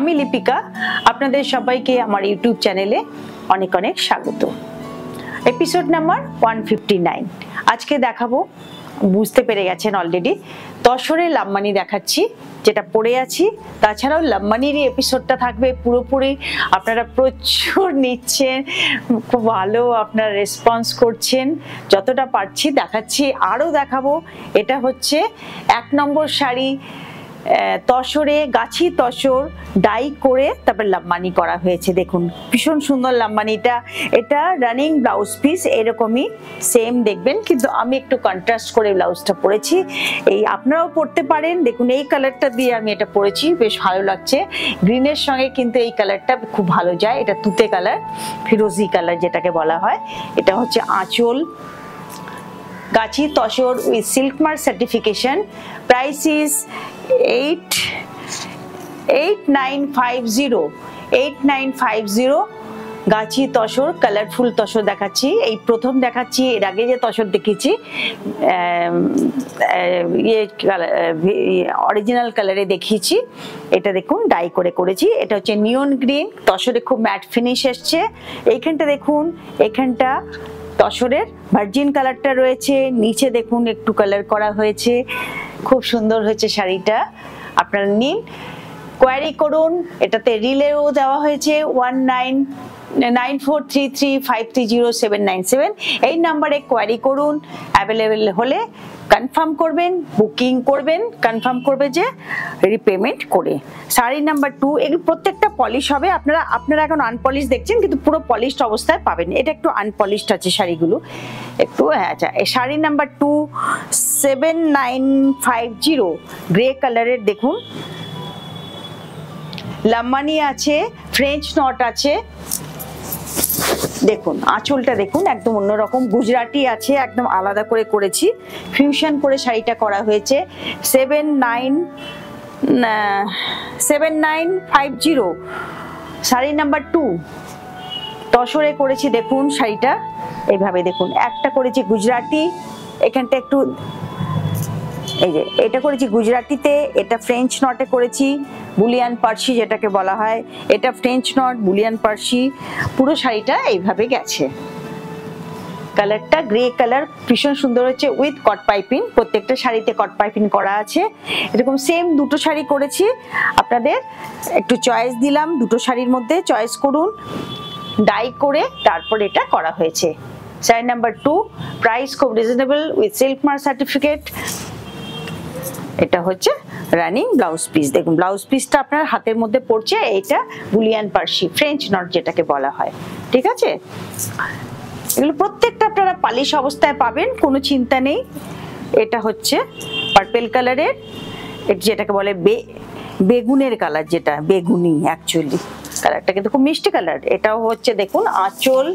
আমি লিপিকা। আপনাদের সবাইকে আমার ইউটিউব চ্যানেলে অনেক অনেক স্বাগত। Episode number one fifty nine আজকে দেখাবো, বুঝতে পেরে গেছেন অলরেডি তসরে লাম্মানি দেখাচ্ছি, যেটা পড়ে আছি। তাছাড়াও লাম্মানিরই এপিসোডটা থাকবে পুরোপুরি। আপনারা প্রচুর নিচ্ছেন, খুব ভালো আপনারা রেসপন্স করছেন। যতটা পারছি দেখাচ্ছি, আরও দেখাবো। এটা হচ্ছে এক নম্বর শাড়ি তসরে, গাছি তসর, ডাই করে তারপর লাম্বানি করা হয়েছে। দেখুন, ভীষণ সুন্দর লাম্বানিটা। এটা রানিং ব্লাউজ পিস এরকমই সেম দেখবেন, কিন্তু আমি একটু কন্ট্রাস্ট করে ব্লাউজটা পরেছি। এই আপনারাও পরতে পারেন। দেখুন, এই কালারটা দিয়ে আমি এটা পরেছি, বেশ ভালো লাগছে। গ্রিনের সঙ্গে কিন্তু এই কালারটা খুব ভালো যায়। এটা তুতে কালার ফিরোজি কালার যেটাকে বলা হয়। এটা হচ্ছে আঁচল। Tussar with silk mark certification price is eight eight nine five zero eight nine five zero Gachhi tussar colourful tussar দেখাচ্ছি। এই প্রথম দেখাচ্ছি, এর আগে যে তসর দেখেছি ইয়ে অরিজিনাল কালারে দেখিয়েছি। এটা দেখুন ডাই করে করেছি। এটা হচ্ছে নিয়ন গ্রিন তসরে খুব ম্যাট ফিনিশ এসছে। এইখানটা দেখুন এখানটা তসরের ভার্জিন কালারটা রয়েছে। নিচে দেখুন একটু কালার করা হয়েছে। খুব সুন্দর হয়েছে শাড়িটা। আপনারা নিন। কোয়ারি করুন। এটাতে রিলেও দেওয়া হয়েছে। One nine nine four three three five three zero seven nine seven. এই নাম্বারে কোয়ারি করুন অ্যাভেলেবেল হলে কনফার্ম করবেন বুকিং করবেন কনফার্ম করবে যে রিপেমেন্ট করে। শাড়ি নাম্বার টু এগুলো প্রত্যেকটা পলিশ হবে। আপনারা আপনারা এখন আনপলিশ দেখছেন, কিন্তু পুরো পলিশড অবস্থায় পাবেন। এটা একটু আনপলিশড আছে শাড়িগুলো। একটু হ্যাঁ আচ্ছা sari number two seven nine five zero grey কালারের দেখুন। লাম্বানি আছে ফ্রেঞ্চ নট আছে দেখুন, আঁচলটা দেখুন, একদম অন্যরকম। গুজরাটি আছে, একদম আলাদা করে করেছি। ফিউশন করে শাড়িটা করা হয়েছে। Seven nine seven nine five zero sari number two তসরে করেছি, দেখুন শাড়িটা। এইভাবে দেখুন, একটা করেছি গুজরাটি। এখানটা একটু এই যে, এটা করেছি গুজরাটিতে, এটা ফ্রেঞ্চ নটে করেছি বুলিয়ান পার্সি যেটাকে বলা হয়। এটা ফ্রেঞ্চ নট বুলিয়ান পার্সি পুরো শাড়িটা এইভাবে গেছে। কালারটা গ্রে কালার ভীষণ সুন্দর হচ্ছে উইথ কট পাইপিং প্রত্যেকটা শাড়িতে কট পাইপিং করা আছে। এরকম সেম দুটো শাড়ি করেছি। আপনাদের একটু চয়েস দিলাম দুটো শাড়ির মধ্যে চয়েস করুন ডাই করে তারপর এটা করা হয়েছে। শাড়ি নাম্বার টু প্রাইস খুব reasonable with silk mark certificate এটা হচ্ছে রানিং ব্লাউজ পিস দেখুন ব্লাউজ পিসটা আপনার হাতের মধ্যে পড়ছে, এটা বুলিয়ান পার্সি ফ্রেঞ্চ নট যেটাকে বলা হয়। ঠিক আছে? এগুলো প্রত্যেকটা আপনারা পালিশ অবস্থায় পাবেন, কোনো চিন্তা নেই। এটা হচ্ছে পার্পেল কালারের যেটাকে বলে বে, বেগুনের কালার যেটা, বেগুনি অ্যাকচুয়ালি কালারটা কিন্তু খুব মিষ্টি কালার এটাও হচ্ছে দেখুন, আঁচল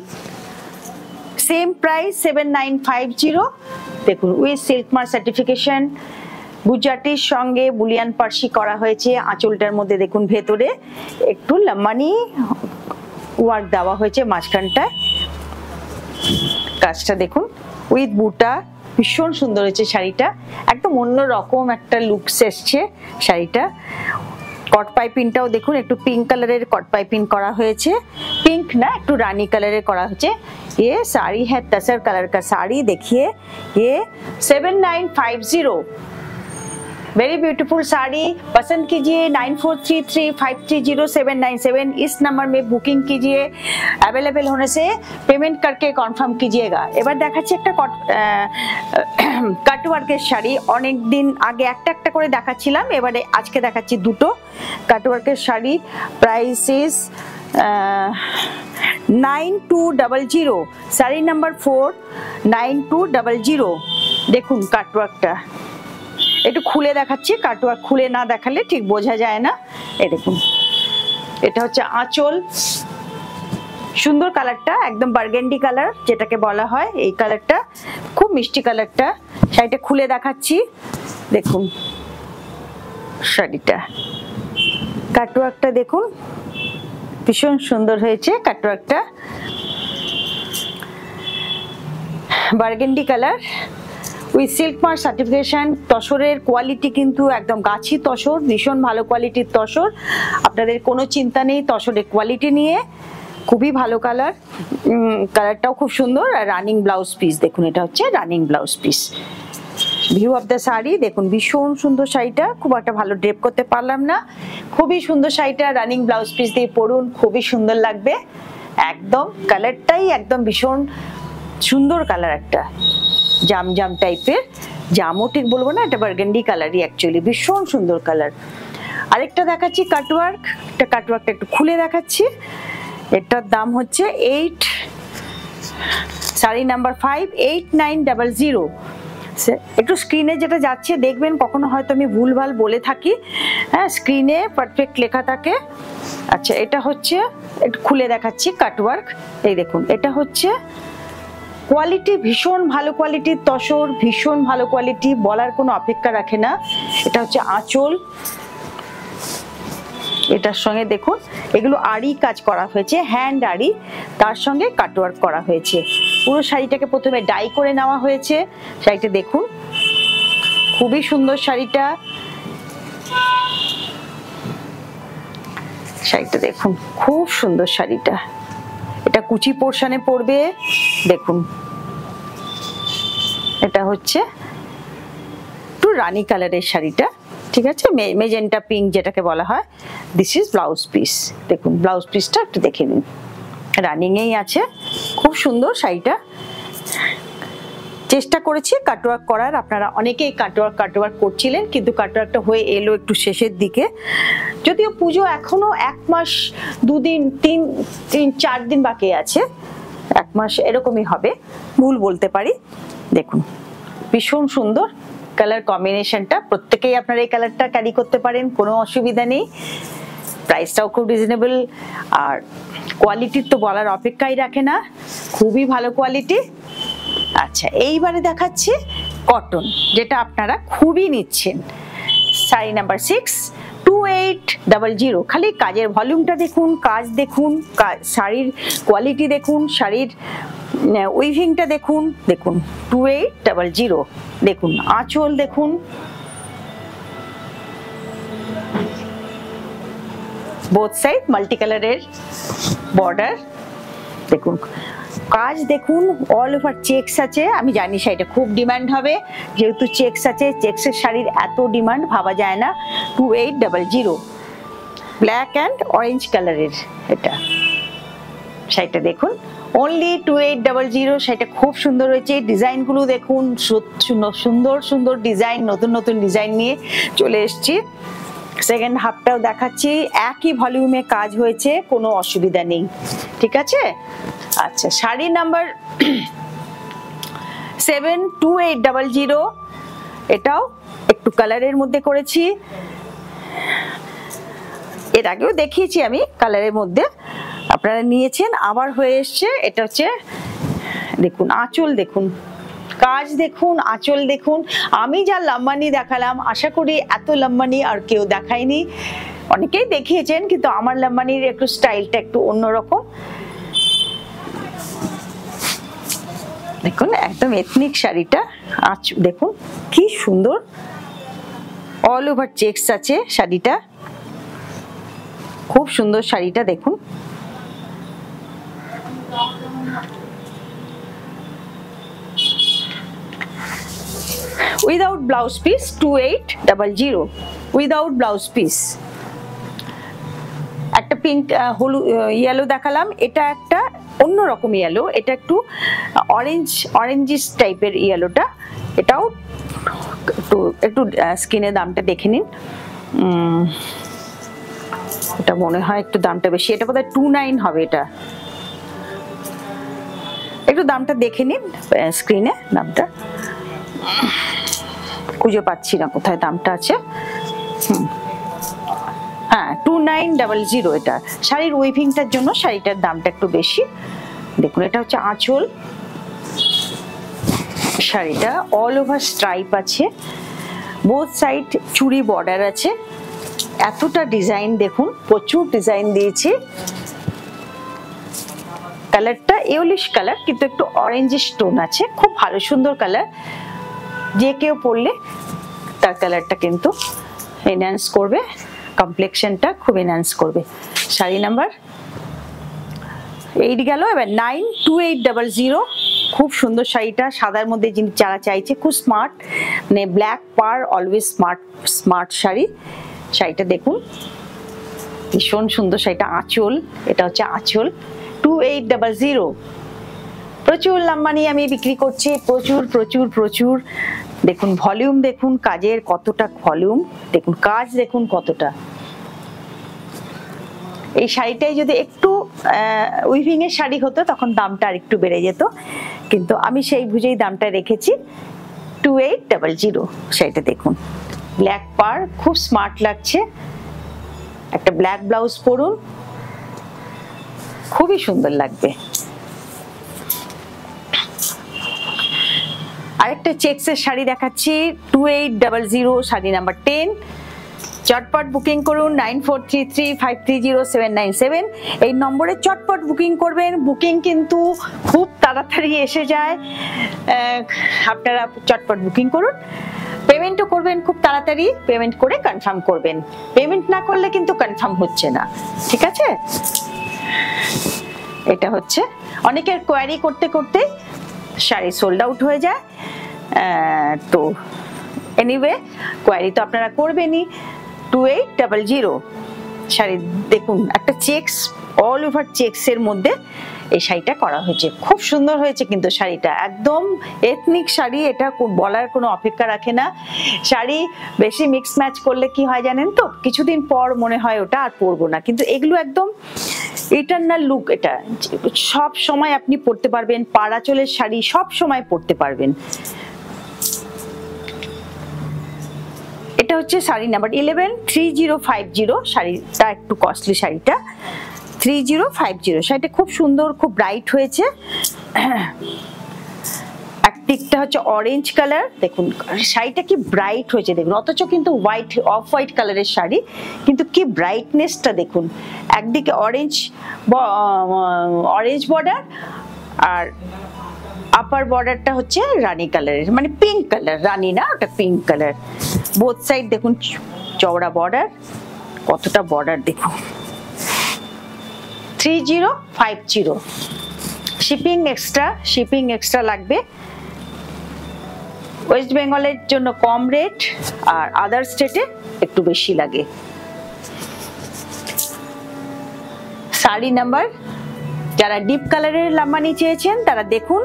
same price seven nine five zero দেখুন উইথ সিল্ক মার্ক সার্টিফিকেশন গুজরাটির সঙ্গে বুলিয়ান পার্সি করা হয়েছে আঁচলটার মধ্যে দেখুন ভেতরে একটু লাম্বানি ওয়ার্ক দেওয়া হয়েছে মাঝখানটায় কাজটা দেখুন উইথ বুটা ভীষণ সুন্দর হয়েছে শাড়িটা একদম অন্য রকম একটা লুকস এসছে শাড়িটা কট পাইপিংটাও দেখুন একটু পিঙ্ক কালারের কট পাইপিং করা হয়েছে পিঙ্ক না একটু রানী কালারের করা হয়েছে ये साड़ी है तसर कलर का साड़ी देखिए ये seven nine five zero very beautiful sari पसंद कीजिए nine four three three five three zero seven nine seven इस नंबर में बुकिंग कीजिए अवेलेबल होने से पेमेंट करके কনফার্ম कीजिएगा এবার দেখাচ্ছি একটা কাট ওয়ার্কের শাড়ি অনেক দিন আগে একটা একটা করে দেখাচ্ছিলাম এবারে আজকে দেখাচ্ছি দুটো কাট ওয়ার্কের sari price is nine two double zero sari number four nine two double zero দেখুন কাটওয়ার্কটা একটু খুলে দেখাচ্ছি কাটওয়ার্ক খুলে না দেখালে ঠিক বোঝা যায় না। এই দেখুন, এটা হচ্ছে আঁচল। সুন্দর কালারটা, একদম বার্গেন্ডি কালার যেটাকে বলা হয়, এই কালারটা খুব মিষ্টি কালারটা। শাড়িটা খুলে দেখাচ্ছি, দেখুন শাড়িটা। কাটওয়ার্কটা দেখুন, ভীষণ সুন্দর হয়েছে কাটওয়ার্কটা burgundy colour with silk mark certification তসরের quality কিন্তু একদম গাছি তসর, ভীষণ ভালো কোয়ালিটির তসর। আপনাদের কোনো চিন্তা নেই, তসরের কোয়ালিটি নিয়ে। খুবই ভালো কালার কালারটাও খুব সুন্দর। আর রানিং ব্লাউজ পিস দেখুন, এটা হচ্ছে running blouse piece view of the sari, দেখুন, ভীষণ সুন্দর শাড়িটা। খুব একটা ভালো ড্রেপ করতে পারলাম না। খুবই সুন্দর শাড়িটা রানিং ব্লাউজ পিস দিয়ে পরুন, খুবই সুন্দর লাগবে। একদম কালারটাই একদম ভীষণ সুন্দর কালার একটা। জাম জাম টাইপের জামও ঠিক বলব না, এটা বার্গেন্ডি কালারই অ্যাকচুয়ালি ভীষণ সুন্দর কালার আরেকটা দেখাচ্ছি কাটওয়ার্ক এটা কাটওয়ার্কটা একটু খুলে দেখাচ্ছি। এটার দাম হচ্ছে eight sari number five eight nine double zero একটু স্ক্রিনে যেটা যাচ্ছে, দেখবেন কখনো হয়তো আমি ভুলভাল বলে থাকি। হ্যাঁ স্ক্রিনে পারফেক্ট লেখা থাকে। আচ্ছা এটা হচ্ছে, একটু খুলে দেখাচ্ছি কাটওয়ার্ক এই দেখুন, এটা হচ্ছে কোয়ালিটি ভীষণ ভালো কোয়ালিটির তসর ভীষণ ভালো কোয়ালিটি বলার কোনো অপেক্ষা রাখে না। এটা হচ্ছে আঁচল। এটার সঙ্গে দেখুন, এগুলো আড়ি কাজ করা হয়েছে হ্যান্ড আড়ি। তার সঙ্গে কাটওয়ার্ক করা হয়েছে। পুরো শাড়িটাকে প্রথমে ডাই করে নেওয়া হয়েছে। শাড়িটা দেখুন, খুবই সুন্দর শাড়িটা। শাড়িটা দেখুন, খুব সুন্দর শাড়িটা। এটা কুচি পোর্শনে পড়বে। দেখুন। এটা হচ্ছে একটু রানি কালারের শাড়িটা, ঠিক আছে? মেজেন্টা পিঙ্ক যেটাকে বলা হয়। দিস ইজ ব্লাউজ পিস দেখুন ব্লাউজ পিসটা একটু দেখে নিন। রানিংয়েই আছে। খুব সুন্দর শাড়িটা। চেষ্টা করেছি কাটওয়ার্ক করার। আপনারা অনেকেই কাটওয়ার্ক কাটওয়ার্ক করছিলেন, কিন্তু কাটওয়ার্কটা হয়ে এলো একটু শেষের দিকে। যদিও পুজো এখনও এক মাস, দুদিন, তিন তিন, চার দিন বাকি আছে। এক মাস এরকমই হবে, ভুল বলতে পারি। দেখুন, ভীষণ সুন্দর কালার কম্বিনেশনটা প্রত্যেকেই আপনারা এই কালারটা ক্যারি করতে পারেন, কোনো অসুবিধা নেই। প্রাইসটাও খুব রিজনেবল আর কোয়ালিটির তো বলার অপেক্ষাই রাখে না। খুবই ভালো কোয়ালিটি আচ্ছা এইবারে দেখাচ্ছি কটন যেটা আপনারা খুবই নিচ্ছেন। Sari number six two eight double zero খালি কাজের ভলিউমটা দেখুন, কাজ দেখুন শাড়ির কোয়ালিটি দেখুন, শাড়ির উইভিংটা দেখুন দেখুন টু এইট ডাবল জিরো দেখুন, আঁচল দেখুন। বোথ সাইড মাল্টি কালারের বর্ডার দেখুন কাজ দেখুন অল ওভার চেকস আছে। আমি জানি শাড়িটা খুব ডিমান্ড হবে। যেহেতু চেকস আছে চেকসের শাড়ির এত ডিমান্ড ভাবা যায় না। Two eight double zero black and orange কালারের এটা। শাড়িটা দেখুন। Only two eight double zero সেটা খুব সুন্দর হয়েছে। ডিজাইনগুলো দেখুন সুন্দর সুন্দর ডিজাইন, নতুন নতুন ডিজাইন নিয়ে চলে এসছি। সেকেন্ড হাফটাও দেখাচ্ছি। একই ভলিউমে কাজ হয়েছে, কোনো অসুবিধা নেই। ঠিক আছে? আচ্ছা sari number seven two eight double zero এটাও একটু কালারের মধ্যে করেছি। এর আগেও দেখিয়েছি আমি কালারের মধ্যে। আপনারা নিয়েছেন, আবার হয়ে এসছে। এটা হচ্ছে, দেখুন, আঁচল দেখুন। কাজ দেখুন, আঁচল দেখুন। আমি যা লম্বানি দেখালাম, আশা করি এত লম্বানি আর কেউ দেখায়নি। অনেকেই দেখিয়েছেন, কিন্তু আমার লম্বানির একটু স্টাইলটা একটু অন্যরকম। দেখুন, একদম এথনিক শাড়িটা। আঁচ, দেখুন, কি সুন্দর। অল ওভার চেকস আছে শাড়িটা। খুব সুন্দর শাড়িটা, দেখুন। Without blouse piece two eight double zero without blouse piece একটা পিঙ্ক হলু ইয়েলো দেখালাম। এটা একটা অন্য রকম ইয়েলো এটা একটু অরেঞ্জ অরেঞ্জিস টাইপের ইয়েলোটা এটাও একটু একটু স্কিনের দামটা দেখে নিন। এটা মনে হয় একটু দামটা বেশি। এটা বোধহয় টু নাইন হবে এটা। একটু দামটা দেখে নিন স্ক্রিনে দামটা। খুঁজে পাচ্ছি না কোথায় দামটা আছে। হ্যাঁ টু নাইন ডাবল জিরো এটা। শাড়ির উইভিংটার জন্য শাড়িটার দামটা একটু বেশি। দেখুন, এটা হচ্ছে আঁচল। শাড়িটা অল ওভার স্ট্রাইপ আছে। বোথ সাইড চুড়ি বর্ডার আছে। এতটা ডিজাইন দেখুন, প্রচুর ডিজাইন দিয়েছি। কালারটা ইউলিশ কালার কিন্তু একটু অরেঞ্জ স্টোন আছে। খুব ভালো, সুন্দর কালার যে কেউ পরলে তার কালারটা কিন্তু এনহ্যান্স করবে। কমপ্লেকশনটা খুব এনহ্যান্স করবে। শাড়ি নাম্বার এইট গেল, এবার nine two eight double zero খুব সুন্দর শাড়িটা, সাদার মধ্যে যিনি যারা চাইছে, খুব স্মার্ট মানে ব্ল্যাক পার অলওয়েজ স্মার্ট স্মার্ট শাড়ি। শাড়িটা দেখুন, ভীষণ সুন্দর শাড়িটা, আঁচল, এটা হচ্ছে আঁচল। টু এইট ডাবল জিরো প্রচুর লাম্বা নিয়ে আমি বিক্রি করছি, প্রচুর প্রচুর প্রচুর। দেখুন ভলিউম দেখুন, কাজের কতটা ভলিউম, দেখুন কাজ দেখুন কতটা। এই শাড়িটাই যদি একটু উইভিং এর শাড়ি হতো, তখন দামটা আর একটু বেড়ে যেত। কিন্তু আমি সেই বুঝেই দামটা রেখেছি। টু এইট ডাবল জিরো শাড়িটা দেখুন। ব্ল্যাক পার খুব স্মার্ট লাগছে। একটা ব্ল্যাক ব্লাউজ পরুন। খুবই সুন্দর লাগবে। আরেকটা চেক্সের শাড়ি দেখাচ্ছি two eight zero sari number ten চটপট বুকিং করুন nine four three three five three zero seven nine seven এই নম্বরে চটপট বুকিং করবেন বুকিং কিন্তু খুব তাড়াতাড়ি এসে যায়। আপনারা চটপট বুকিং করুন। পেমেন্টও করবেন খুব তাড়াতাড়ি পেমেন্ট করে কনফার্ম করবেন। পেমেন্ট না করলে কিন্তু কনফার্ম হচ্ছে না, ঠিক আছে? এটা হচ্ছে। অনেকের কোয়ারি করতে করতে শাড়ি সোল্ড আউট হয়ে যায়। তো এনিওয়ে কোয়ারি তো আপনারা করবেনই। Two eight double zero sari দেখুন, একটা চেক্স অল ওভার চেক্সের মধ্যে এই শাড়িটা করা হয়েছে। খুব সুন্দর হয়েছে কিন্তু শাড়িটা। একদম এথনিক শাড়ি, এটা বলার কোনো অপেক্ষা রাখে না। শাড়ি বেশি মিক্স ম্যাচ করলে কি হয় জানেন তো? কিছুদিন পর মনে হয় ওটা আর পরবো না। কিন্তু এগুলো একদম ইটার্নাল লুক এটা। সব সময় আপনি পরতে পারবেন, পাড়াচলের শাড়ি সব সময় পরতে পারবেন। এটা হচ্ছে sari number eleven three zero five zero শাড়িটা একটু কস্টলি শাড়িটা। থ্রি জিরো ফাইভ জিরো শাড়িটা খুব সুন্দর, খুব ব্রাইট হয়েছে। একদিকটা হচ্ছে অরেঞ্জ কালার দেখুন, শাড়িটা কি ব্রাইট হয়েছে, দেখুন, অথচ কিন্তু হোয়াইট অফ হোয়াইট কালারের শাড়ি, কিন্তু কি ব্রাইটনেসটা দেখুন, একদিকে অরেঞ্জ অরেঞ্জ বর্ডার আর আপার বর্ডারটা হচ্ছে রানী কালারের মানে পিঙ্ক কালার রানী না, ওটা পিঙ্ক কালার বোথ সাইড দেখুন চওড়া বর্ডার কতটা বর্ডার দেখুন three zero five zero shipping extra shipping extra লাগবে ওয়েস্ট বেঙ্গলের জন্য কম রেট আর আদার স্টেটে একটু বেশি লাগে। শাড়ি নাম্বার যারা ডিপ কালারের লাম্বানি চেয়েছেন, তারা দেখুন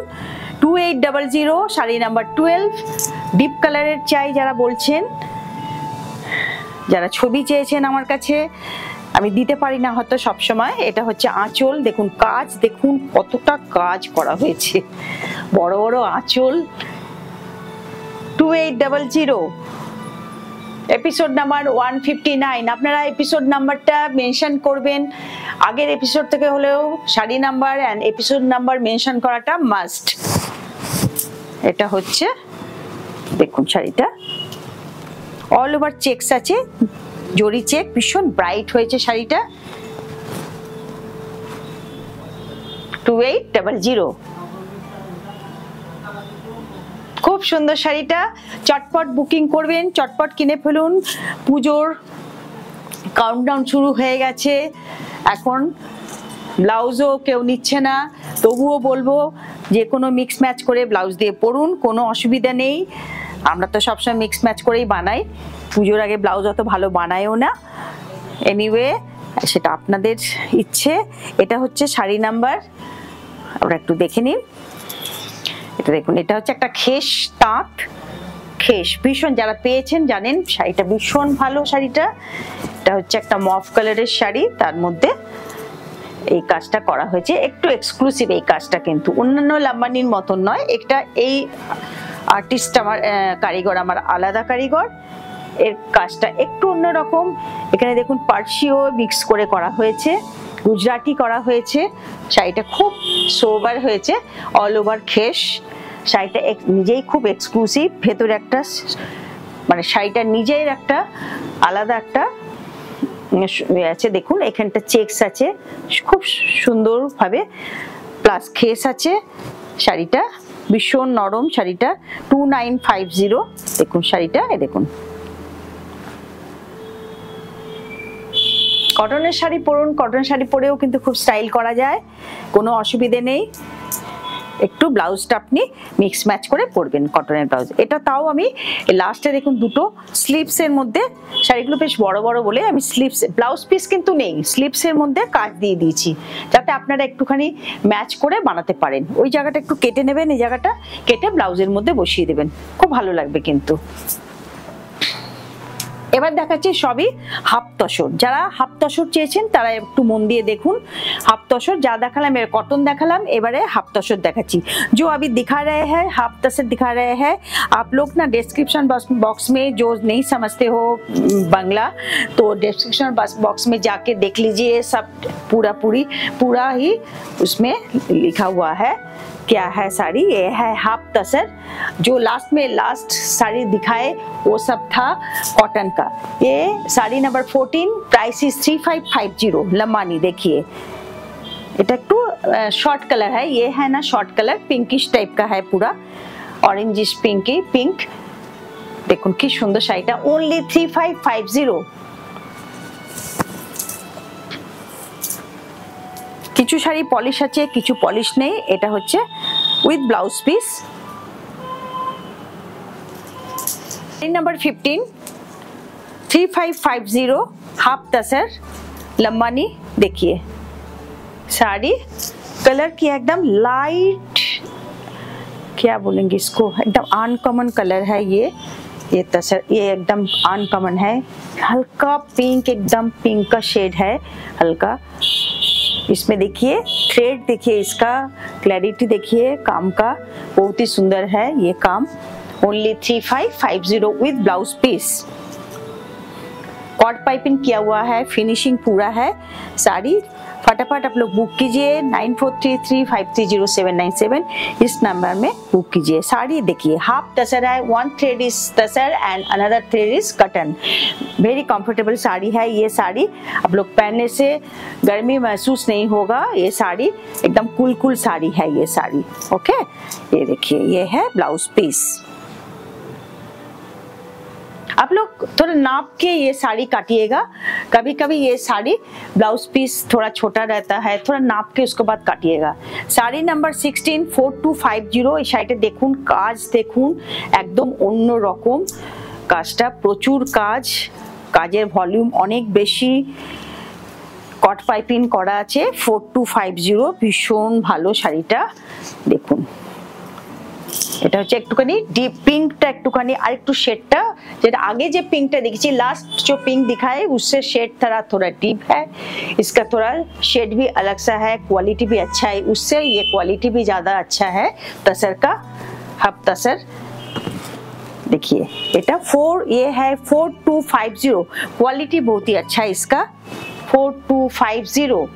two eight double zero sari number twelve deep কালারের চাই যারা বলছেন, যারা ছবি চেয়েছেন আমার কাছে, আমি দিতে পারি না হয়তো সবসময়, এটা হচ্ছে আঁচল, দেখুন কাজ, দেখুন কতটা কাজ করা হয়েছে। বড় বড় আঁচল two eight double zero episode number one fifty nine আপনারা এপিসোড নাম্বারটা মেনশন করবেন আগের এপিসোড থেকে হলেও sari number and episode number mention করাটা মাস্ট এটা হচ্ছে দেখুন শাড়িটা অল ওভার চেকস আছে জরি চেক ভীষণ ব্রাইট হয়েছে শাড়িটা টু এইট ডাবল জিরো খুব সুন্দর শাড়িটা। চটপট বুকিং করবেন, চটপট কিনে ফেলুন। পুজোর কাউন্টডাউন শুরু হয়ে গেছে। এখন ব্লাউজও কেউ নিচ্ছে না। তবুও বলব যে কোনো মিক্স ম্যাচ করে ব্লাউজ দিয়ে পরুন, কোনো অসুবিধা নেই। আমরা তো সবসময় মিক্স ম্যাচ করেই বানাই। পুজোর আগে ব্লাউজ অত ভালো বানায়ও না। এনিওয়ে সেটা আপনাদের ইচ্ছে। এটা হচ্ছে শাড়ি নাম্বার আমরা একটু দেখে নিন। এটা দেখুন, এটা হচ্ছে একটা খেস তাঁত। খেস, ভীষণ যারা পেয়েছেন জানেন, শাড়িটা ভীষণ ভালো শাড়িটা। এটা হচ্ছে একটা মফ কালারের শাড়ি, তার মধ্যে এই কাজটা করা হয়েছে। একটু এক্সক্লুসিভ এই কাজটা কিন্তু, অন্যান্য লাম্বানির মতন নয়। এটা এই আর্টিস্ট আমার কারিগর, আমার আলাদা কারিগর। এর কাজটা একটু অন্যরকম। এখানে দেখুন, পার্সিও মিক্স করে করা হয়েছে। গুজরাটি করা হয়েছে। শাড়িটা খুব সোবার হয়েছে অল ওভার খেস। শাড়িটা নিজেই খুব এক্সক্লুসিভ ভেতরে একটা মানে শাড়িটা নিজের একটা, আলাদা একটা আছে। দেখুন, এখানটা চেকস আছে, খুব সুন্দরভাবে। প্লাস খেস আছে শাড়িটা, ভীষণ নরম শাড়িটা টু নাইন ফাইভ জিরো দেখুন শাড়িটা এ দেখুন। কটনের শাড়ি পরুন, কটন শাড়ি পরেও কিন্তু খুব স্টাইল করা যায়। কোনো অসুবিধে নেই। একটু ব্লাউজটা আপনি মিক্স ম্যাচ করে পরবেন কটনের ব্লাউজ এটা তাও আমি লাস্টে দেখুন দুটো স্লিপসের মধ্যে, শাড়িগুলো বেশ বড় বড় বলে আমি স্লিপস ব্লাউজ পিস কিন্তু নেই স্লিপসের মধ্যে কাজ দিয়ে দিয়েছি, যাতে আপনারা একটুখানি ম্যাচ করে বানাতে পারেন। ওই জায়গাটা একটু কেটে নেবেন, এই জায়গাটা কেটে ব্লাউজের মধ্যে বসিয়ে দেবেন। খুব ভালো লাগবে কিন্তু। এবার দেখাচ্ছি সবই হাফ তসর যারা হাফ তসর চেয়েছেন তারা একটু মন দিয়ে দেখুন হাফ তসর যা দেখালাম এর কটন দেখালাম এবারে হাফ तसर দেখাচ্ছি जो अभी दिखा रहे हैं हाफ तसर दिखा रहे हैं आप लोग ना डिस्क्रिप्शन बॉक्स में जो नहीं समझते हो बांग्ला तो डिस्क्रिप्शन बॉक्स में जाके देख लीजिए सब पूरा पूरी पूरा ही उसमें लिखा हुआ है क्या है साड़ी ये है हाफ तसर जो लास्ट में लास्ट साड़ी दिखाए वो सब था कॉटन का ये sari number 14 price is three five five zero Lambani देखिए এটা একটু শর্ট কালার है ये है ना शॉर्ट कलर पिंकिश टाइप का है पूरा ऑरेंजिश पिंकी पिंक দেখুন কি সুন্দর শাড়িটা only three five five zero কিছু শাড়ি পলিশ আছে কিছু পলিশ নেই এটা হচ্ছে with blouse piece number fifteen three five five zero half Tasar Lambani देखिए साड़ी कलर की एकदम लाइट क्या बोलेंगे इसको एकदम अनकॉमन कलर है ये ये तसर ये एकदम अनकॉमन है हल्का पिंक एकदम पिंक का शेड है हल्का इसमें देखिए थ्रेड देखिए, इसका क्लैरिटी देखिए, काम का। बहुत ही सुंदर है ये काम। Only three five five zero with blouse piece cot piping किया हुआ है फिनिशिंग पूरा है। साड़ी फटाफट आप लोग बुक कीजिए nine four three three five three zero seven nine seven इस नंबर में बुक कीजिए। साड़ी देखिए हाफ़ तसर है one thread is tussar and another thread is cotton very comfortable sari है ये साड़ी। आप लोग पहनने से गर्मी महसूस नहीं होगा, ये साड़ी एकदम कुल कुल साड़ी है ये साड़ी। ओके ये देखिए, ये है ब्लाउज पीस आप लोग थोड़ा नाप के ये साड़ी काटिएगा। कभी कभी ये साड़ी ब्लाउज पीस थोड़ा छोटा रहता है, थोड़ा नाप के उसके बाद কাটিয়েগা sari number sixteen four two five zero এই শাড়িটা দেখুন কাজ দেখুন একদম অন্য রকম। কাজটা প্রচুর কাজ, কাজের ভলিউম অনেক বেশি। কট পাইপিং করা আছে, ফোর টু ফাইভ জিরো, ভীষণ ভালো শাড়িটা, দেখুন। এটা হচ্ছে একটুখানি, ডিপ পিঙ্কটা একটুখানি আর একটু শেডটা आगे जो पिंक देखिए लास्ट जो पिंक दिखा है उससे शेड थोड़ा थोड़ा डीप है इसका थोड़ा शेड भी अलग सा है क्वालिटी भी अच्छा है उससे ये क्वालिटी भी ज़्यादा अच्छा है तसर का हब तसर देखिए बेटा फोर ये है four two five zero quality बहुत ही अच्छा है इसका फोर टू फाइव ज़ीरो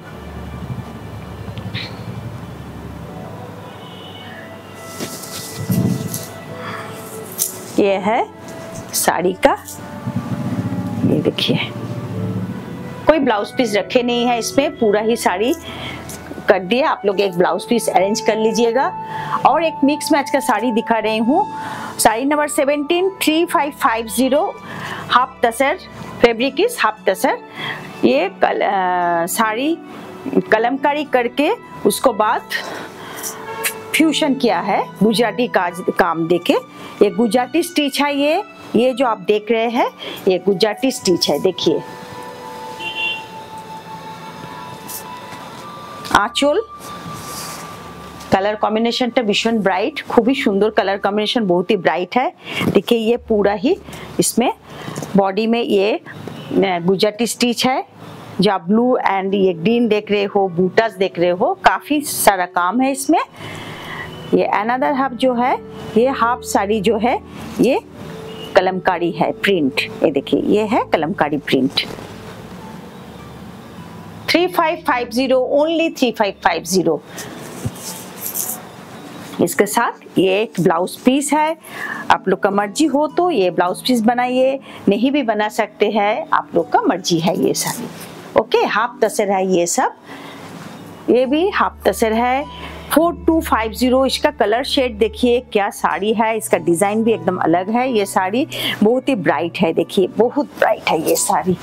ये है साड़ी का। ये देखिए। कोई ब्लाउज पीस रखे नहीं है इसमें पूरा ही साड़ी कर दिया आप लोग एक ब्लाउज पीस अरेंज कर लीजिएगा। और एक मिक्स मैच का साड़ी दिखा रही हूँ। Sari number seventeen three five five zero half tussar fabric is half tussar ये कल, आ, साड़ी कलमकारी करके उसको बाद फ्यूशन किया है। गुजराती काज काम देके। ये गुजराती स्टिच है ये। ये जो आप देख रहे हैं, ये गुजराती स्टिच है, देखिए। आंचल, कलर कॉम्बिनेशनটা भीषण ब्राइट, खूब ही सुंदर कलर कॉम्बिनेशन, बहुत ही ब्राइट है। देखिए, ये पूरा ही इसमें बॉडी में ये गुजराती स्टिच है। जो ब्लू एंड ये ग्रीन देख रहे हो, बूटास देख रहे हो, काफ़ी सारा काम है इसमें। ये अनदर हाफ़ जो है, ये हाफ़ साड़ी जो है, ये कलमकारी है प्रिंट ये देखिए, ये है kalamkari print three five five zero only three five five zero इसके साथ ये एक ब्लाउज पीस है। आप लोग का मर्ज़ी हो तो ये ब्लाउज पीस बनाइए। नहीं भी बना सकते हैं, आप लोग का मर्ज़ी है ये सारी। ओके हाफ़ तसर है ये सब। ये भी हाफ़ तसर है। फोर टू फाइव ज़ीरो, इसका कलर शेड देखिए, क्या साड़ी है, इसका डिज़ाइन भी एकदम अलग है, ये साड़ी बहुत ही ब्राइट है, देखिए, बहुत ब्राइट है ये साड़ी।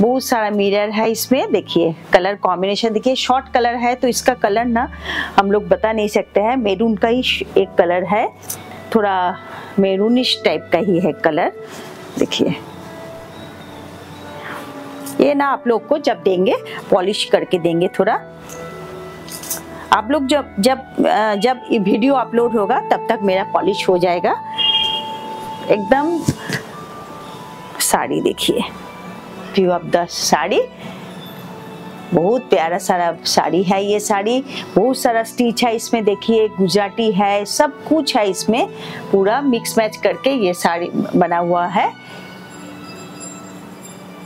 बहुत सारा मिरर है इसमें, देखिए, कलर कॉम्बिनेशन, देखिए, शॉर्ट कलर है तो इसका कलर ना हम लोग बता नहीं सकते हैं, मेरून का ही एक कलर है, थोड़ा मेरूनिश टाइप का ही है कलर, देखिए। ये ना आप लोग को जब देंगे, पॉलिश करके देंगे थोड़ा आप लोग जब जब जब वीडियो अपलोड होगा, तब तक मेरा पॉलिश हो जाएगा। एकदम साड़ी देखिए। View of the sari. बहुत प्यारा सारा साड़ी है ये साड़ी। बहुत सारा स्टिच है इसमें, देखिए, गुजराती है, सब कुछ है इसमें। पूरा मिक्स मैच करके ये साड़ी बना हुआ है।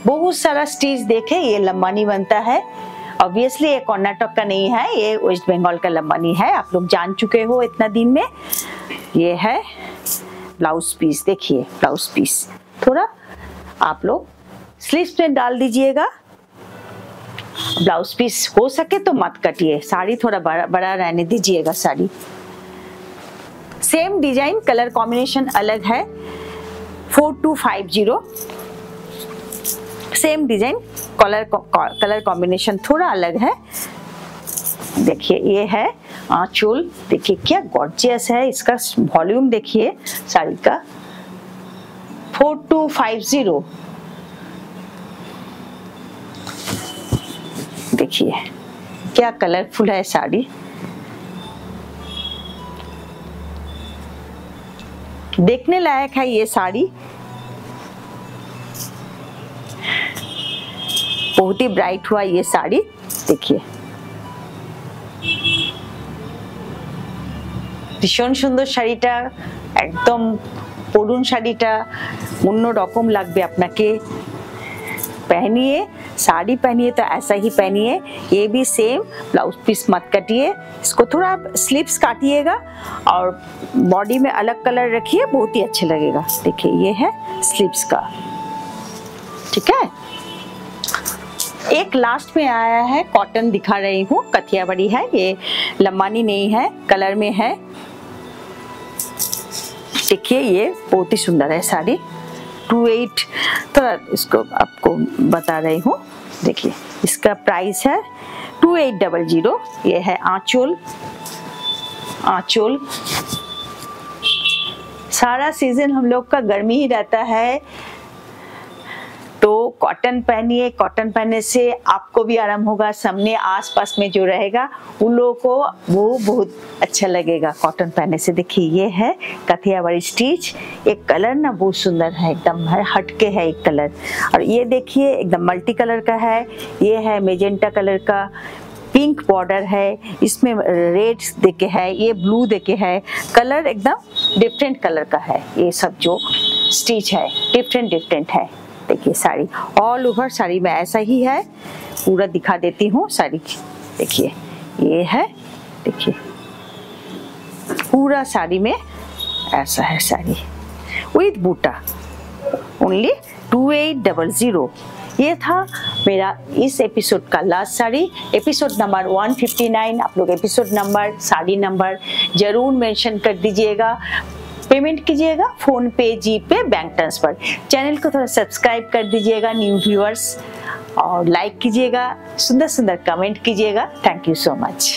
बहुत सारा स्टिच देखे, ये लंबानी बनता है। ऑब्वियसली ये कर्नाटक का नहीं है, ये वेस्ट बंगाल का लंबानी है। आप लोग जान चुके हो इतना दिन में। ये है ब्लाउज पीस देखिए ब्लाउज पीस थोड़ा आप लोग स्लीव्स में डाल दीजिएगा। ब्लाउज पीस हो सके तो मत कटिए। साड़ी थोड़ा बड़ा बड़ा रहने दीजिएगा sari. Same design colour combination अलग है। Four two five zero same design colour colour combination थोड़ा अलग है। देखिए, ये है आंचल देखिए, क्या गॉर्जियस है। इसका वॉल्यूम देखिए, साड़ी का। फोर टू फाइव ज़ीरो देखिए, क्या कलरफुल है साड़ी। देखने लायक है ये साड़ी। बहुत ही ब्राइट हुआ ये साड़ी देखिए ভীষণ সুন্দর শাড়িটা একদম পরুন শাড়িটা অন্য রকম লাগবে আপনাকে पहनिए साड़ी पहनिए तो ऐसा ही पहनिए ये भी सेम ब्लाउज पीस मत कटिए इसको थोड़ा स्लीव्स काटिएगा और बॉडी में अलग कलर रखिए बहुत ही अच्छे लगेगा देखिए ये है स्लीव्स का ठीक है एक लास्ट में आया है कॉटन दिखा रही हूँ कथिया बड़ी है, ये लंबानी नहीं है कलर में है। देखिए, ये बहुत ही सुंदर है साड़ी टू एट थोड़ा इसको आपको बता रही हूँ। देखिए, इसका प्राइस है टू एट डबल ज़ीरो ये है आंचल आंचल। सारा सीज़न हम लोग का गर्मी ही रहता है तो कॉटन पहनिए कॉटन पहनने से आपको भी आराम होगा, सामने आसपास में जो रहेगा, उन लोगों को वो बहुत अच्छा लगेगा। कॉटन पहनने से देखिए, ये है कथिया वाली स्टिच एक कलर ना बहुत सुंदर है, एकदम है हटके है एक कलर और ये देखिए, एकदम मल्टी कलर का है। ये है मेजेंटा कलर का। पिंक बॉर्डर है। इसमें रेड देखे है, ये ब्लू देखे है। कलर एकदम डिफरेंट कलर का है। ये सब जो स्टिच है डिफरेंट डिफरेंट है। देखिए, साड़ी। ऑल ओवर साड़ी में ऐसा ही है। पूरा दिखा देती हूँ साड़ी देखिए, ये है, देखिए। पूरा साड़ी में ऐसा है sari. With Buta. Only two eight double zero ये था मेरा इस एपिसोड का लास्ट साड़ी। एपिसोड नंबर 159 आप लोग एपिसोड नंबर साड़ी नंबर ज़रूर मेंशन कर दीजिएगा। पेमेंट कीजिएगा फ़ोन पे जी पे बैंक ट्रांसफ़र। चैनल को थोड़ा सब्सक्राइब कर दीजिएगा न्यू व्यूअर्स और लाइक कीजिएगा सुंदर सुंदर कमेंट कीजिएगा। Thank you so much